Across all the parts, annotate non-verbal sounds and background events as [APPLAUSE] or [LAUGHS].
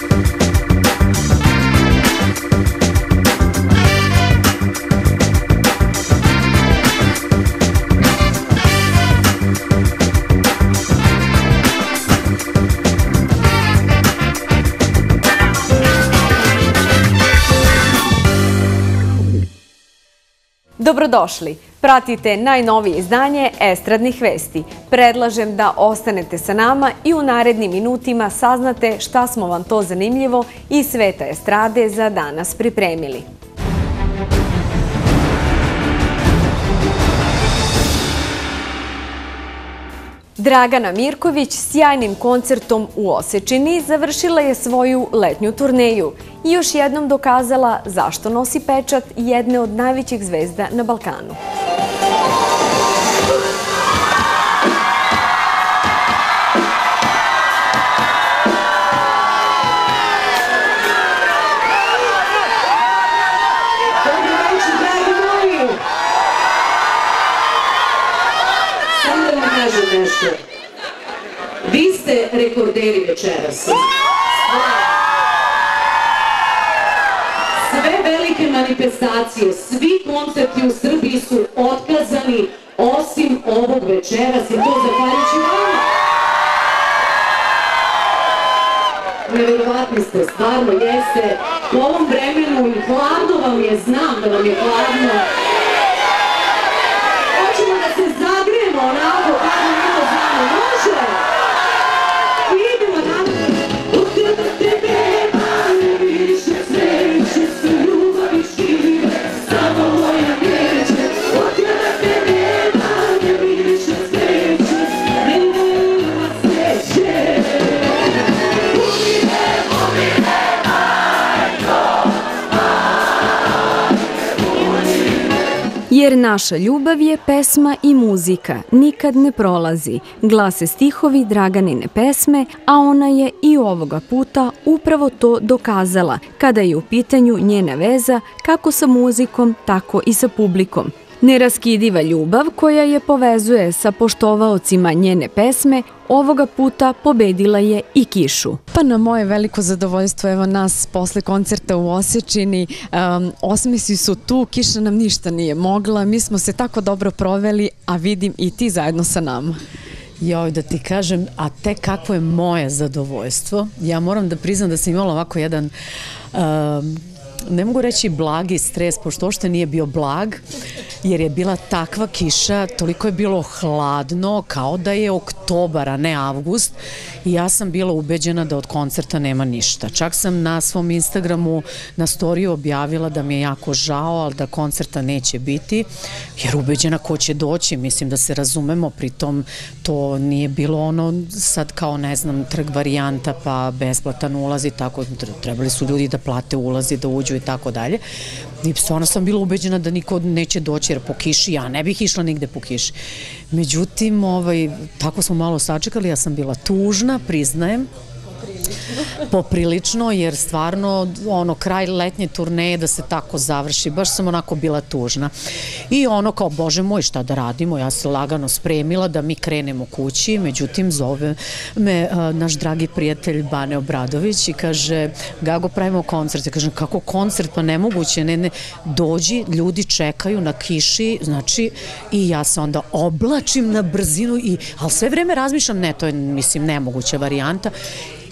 Thank you. Dobrodošli. Pratite najnovije izdanje Estradnih vesti. Predlažem da ostanete sa nama i u narednim minutima saznate šta smo vam to zanimljivo i sveta estrade za danas pripremili. Dragana Mirković sjajnim koncertom u Osečini završila je svoju letnju turneju i još jednom dokazala zašto nosi pečat jedne od najvećih zvezda na Balkanu. Ste rekorderi večeras. Sve velike manifestacije, svi koncerti u Srbiji su otkazani osim ovog večeras i to zahvaljujući vama. Neverovatni ste, stvarno jeste. U ovom vremenu i hladno vam je, znam da vam je hladno. Jer naša ljubav je pesma i muzika, nikad ne prolazi. Glase stihovi Draganine pesme, a ona je i ovoga puta upravo to dokazala kada je u pitanju njena veza kako sa muzikom, tako i sa publikom. Neraskidiva ljubav koja je povezuje sa poštovaocima njene pesme ovoga puta pobedila je i kišu. Pa na moje veliko zadovoljstvo, evo nas posle koncerta u Osečini, um, osmesi su tu, kiša nam ništa nije mogla, mi smo se tako dobro proveli, a vidim i ti zajedno sa nama. Joj, da ti kažem, a te kakvo je moje zadovoljstvo. Ja moram da priznam da sam imala ovako jedan um, ne mogu reći blagi stres, pošto ošte nije bio blag, jer je bila takva kiša, toliko je bilo hladno, kao da je oktobar, a ne avgust, i ja sam bila ubeđena da od koncerta nema ništa. Čak sam na svom Instagramu na storiju objavila da mi je jako žao, ali da koncerta neće biti, jer ubeđena ko će doći, mislim da se razumemo, pritom to nije bilo ono sad kao, ne znam, trg varijanta pa besplatan ulaz i tako, trebali su ljudi da plate ulazi, da uđu i tako dalje. I stvarno sam bila ubeđena da niko neće doći jer po kiši, ja ne bih išla nigde po kiši. Međutim, ovaj, tako smo malo sačekali, ja sam bila tužna, priznajem, poprilično, jer stvarno ono kraj letnje turneje da se tako završi, baš sam onako bila tužna. I ono kao, bože moj, šta da radimo, ja se lagano spremila da mi krenemo kući, međutim zove me naš dragi prijatelj Bane Obradović i kaže, Gago, pravimo koncert. Ja kažem, kako koncert, pa nemoguće, ne, ne, dođi, ljudi čekaju na kiši, znači, i ja se onda oblačim na brzinu, i, ali sve vreme razmišljam, ne, to je, mislim, nemoguća varijanta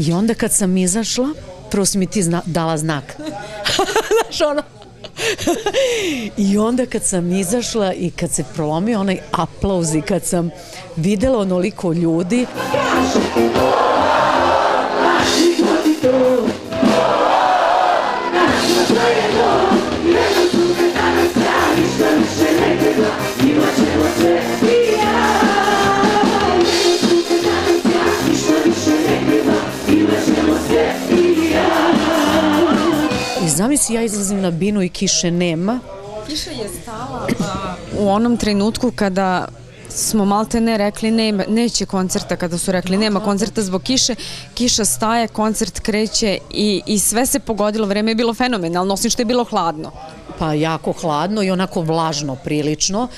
I onda kad sam izašla, prvo si mi ti zna, dala znak. [LAUGHS] Znaš ono, I onda kad sam izašla i kad se prolomio onaj aplauz i kad sam videla onoliko ljudi... zamisli ja izlazim na binu i kiše nema. Kiša je stala u onom trenutku kada smo malte ne rekli nema, neće koncerta kada su rekli nema koncerta zbog kiše, kiša staje, koncert kreće i, i sve se pogodilo, vreme je bilo fenomenalno, osim što je bilo hladno. Pa jako hladno i onako vlažno prilično,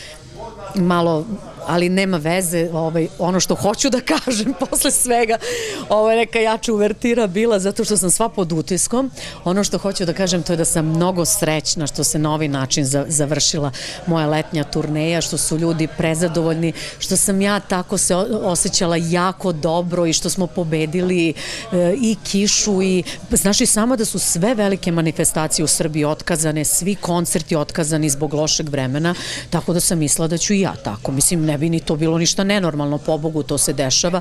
malo ali nema veze, ovaj, ono što hoću da kažem [LAUGHS] posle svega, ovo je neka jača uvertira bila zato što sam sva pod utiskom. Ono što hoću da kažem to je da sam mnogo srećna što se na ovaj način završila moja letnja turneja, što su ljudi prezadovoljni, što sam ja tako se osjećala jako dobro i što smo pobedili e, i kišu i znaš i samo da su sve velike manifestacije u Srbiji otkazane, svi koncerti otkazani zbog lošeg vremena, tako da sam mislila da ću i ja tako. Mislim, ne bi ni to bilo ništa nenormalno, po Bogu to se dešava.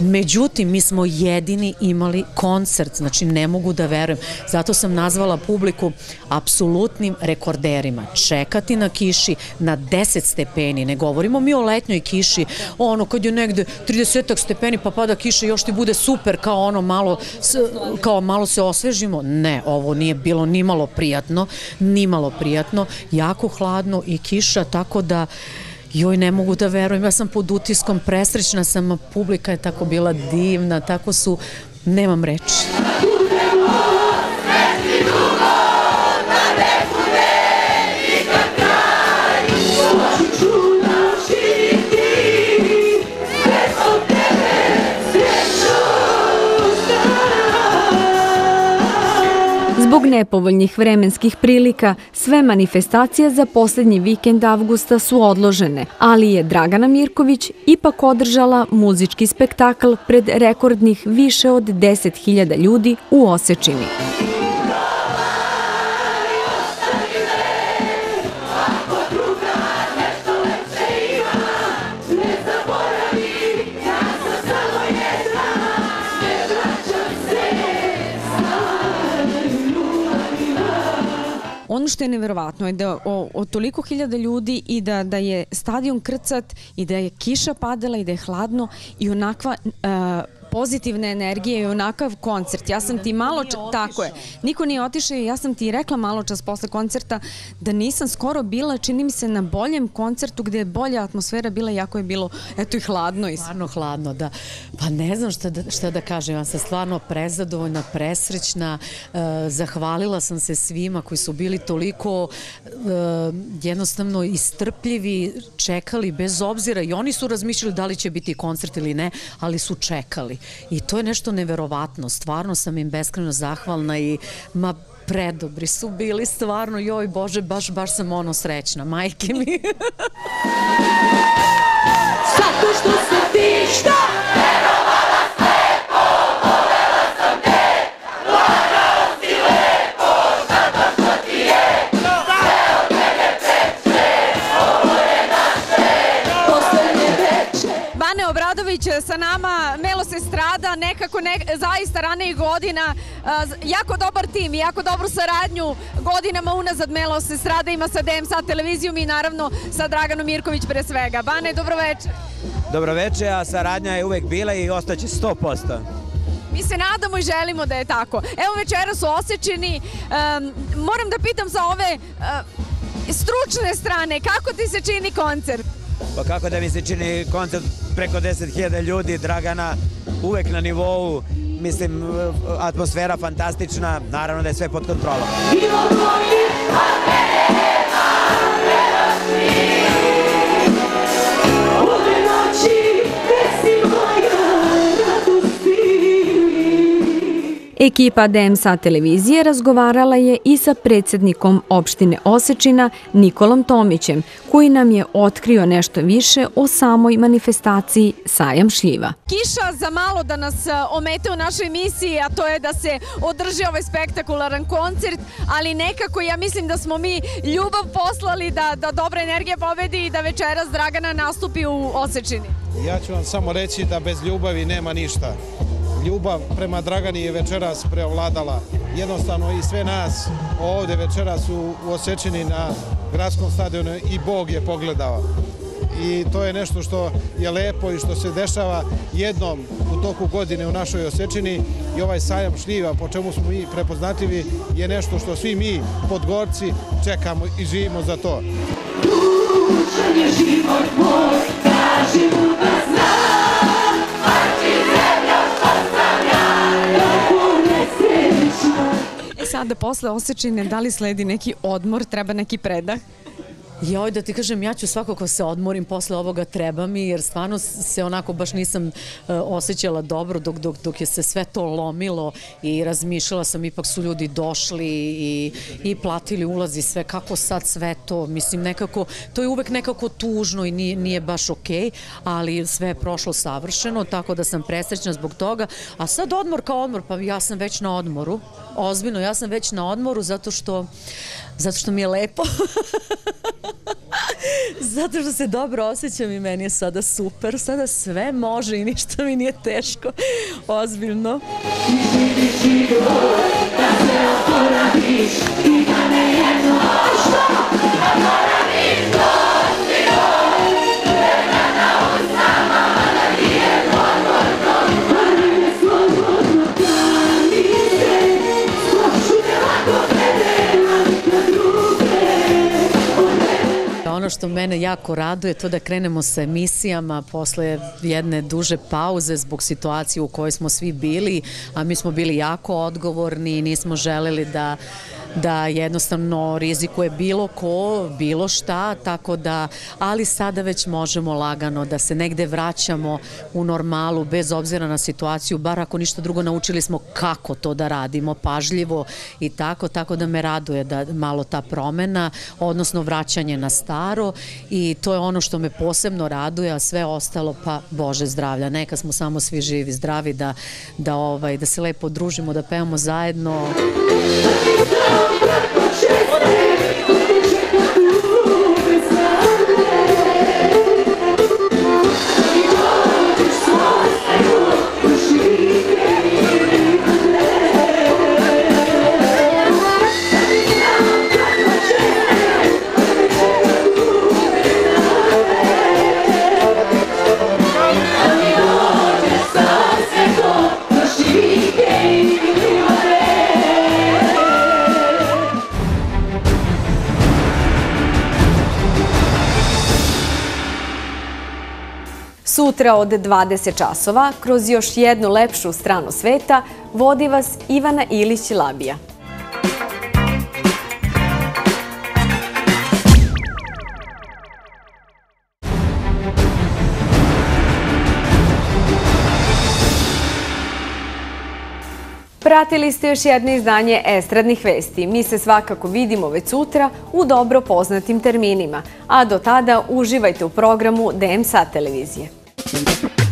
Međutim, mi smo jedini imali koncert, znači ne mogu da verujem. Zato sam nazvala publiku apsolutnim rekorderima. Čekati na kiši na 10 stepeni, ne govorimo mi o letnjoj kiši, ono kad je negde 30 stepeni pa pada kiša još ti bude super kao ono malo, kao malo se osvežimo. Ne, ovo nije bilo ni malo prijatno, ni malo prijatno, jako hladno i kiša, tako da joj ne mogu da verujem, ja sam pod utiskom, presrećna sam, publika je tako bila divna, tako su, nemam reči. Zbog nepovoljnih vremenskih prilika, sve manifestacije za poslednji vikend avgusta su odložene, ali je Dragana Mirković ipak održala muzički spektakl pred rekordnih više od 10.000 ljudi u Osečini. Ono što je neverovatno je da o, o toliko hiljada ljudi i da, da je stadion krcat i da je kiša padala i da je hladno i onakva uh, pozitivne energije i onakav koncert. Ja sam ti malo, tako je, niko nije otišao i ja sam ti rekla malo čas posle koncerta da nisam skoro bila, čini mi se, na boljem koncertu gde je bolja atmosfera bila, jako je bilo, eto i hladno. Stvarno hladno, da. Pa ne znam šta da, šta da kažem, ja sam stvarno prezadovoljna, presrećna, uh, zahvalila sam se svima koji su bili toliko uh, jednostavno istrpljivi, čekali bez obzira i oni su razmišljali da li će biti koncert ili ne, ali su čekali. I to je nešto neverovatno. Stvarno sam im beskreno zahvalna i ma predobri su bili, stvarno, joj Bože, baš, baš sam ono srećna, majke mi. Zato što se ti šta nekako ne, zaista ranih godina, jako dobar tim, jako dobru saradnju godinama unazad Melo se strada ima sa DMSA televizijom i naravno sa Draganom Mirković pre svega. Bane, dobroveče. Dobroveče, a saradnja je uvek bila i ostaće 100%. Mi se nadamo i želimo da je tako. Evo večera su osjećeni. Um, moram da pitam za ove uh, stručne strane, kako ti se čini koncert? Pa kako da mi se čini koncert preko 10.000 ljudi, Dragana uvek na nivou, mislim, atmosfera fantastična, naravno da je sve pod kontrolom. Ekipa DMSA televizije razgovarala je i sa predsednikom opštine Osečina Nikolom Tomićem, koji nam je otkrio nešto više o samoj manifestaciji Sajam šljiva. Kiša za malo da nas e, omete u našoj emisiji, a to je da se održi ovaj spektakularan koncert, ali nekako ja mislim da smo mi ljubav poslali da, da dobra energija pobedi i da večeras Dragana nastupi u Osečini. Ja ću vam samo reći da bez ljubavi nema ništa ljubav prema Dragani je večeras preovladala. Jednostavno i sve nas ovde večeras u, u na gradskom stadionu i Bog je pogledao. I to je nešto što je lepo i što se dešava jednom u toku godine u našoj Osečini i ovaj sajam šljiva po čemu smo mi prepoznatljivi je nešto što svi mi podgorci čekamo i živimo za to. Dušan je život moj, kaži mu da znam sada posle osečine, da li sledi neki odmor, treba neki predah? Joj, da ti kažem, ja ću svakako se odmorim posle ovoga, treba mi, jer stvarno se onako baš nisam uh, osjećala dobro dok, dok, dok je se sve to lomilo i razmišljala sam, ipak su ljudi došli i, i platili ulaz i sve, kako sad sve to, mislim, nekako, to je uvek nekako tužno i nije, nije baš okej, okay, ali sve je prošlo savršeno, tako da sam presrećna zbog toga, a sad odmor kao odmor, pa ja sam već na odmoru, ozbiljno, ja sam već na odmoru zato što, zato što mi je lepo. [LAUGHS] Zato što se dobro osjećam i meni je sada super. Sada sve može i ništa mi nije teško. Ozbiljno. Da se oporaviš da ne jedno, što? Oporaviš to! Što mene jako raduje to da krenemo sa emisijama posle jedne duže pauze zbog situacije u kojoj smo svi bili, a mi smo bili jako odgovorni i nismo želeli da da jednostavno rizikuje bilo ko, bilo šta, tako da, ali sada već možemo lagano da se negde vraćamo u normalu bez obzira na situaciju, bar ako ništa drugo naučili smo kako to da radimo, pažljivo i tako, tako da me raduje da malo ta promena, odnosno vraćanje na staro i to je ono što me posebno raduje, a sve ostalo pa Bože zdravlja, neka smo samo svi živi, zdravi da, da, ovaj, da se lepo družimo, da pevamo zajedno. Yeah. Sutra od 20 časova, kroz još jednu lepšu stranu sveta, vodi vas Ivana Ilić-Labija. Pratili ste još jedno izdanje Estradnih vesti. Mi se svakako vidimo već sutra u dobro poznatim terminima, a do tada uživajte u programu DMSA televizije. thank you.